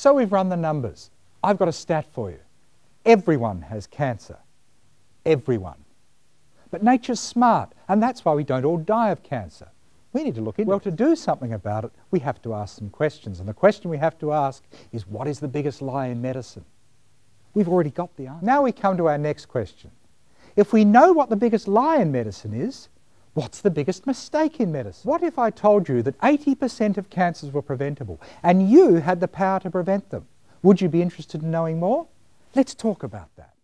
So we've run the numbers. I've got a stat for you. Everyone has cancer. Everyone. But nature's smart, and that's why we don't all die of cancer. We need to look into Well, to do something about it, we have to ask some questions. And the question we have to ask is what is the biggest lie in medicine? We've already got the answer. Now we come to our next question. If we know what the biggest lie in medicine is, what's the biggest mistake in medicine? What if I told you that 80% of cancers were preventable and you had the power to prevent them? Would you be interested in knowing more? Let's talk about that.